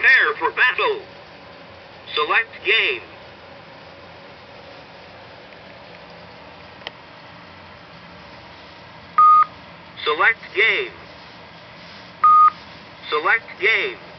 Prepare for battle. Select game. Select game. Select game.